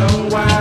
so wide.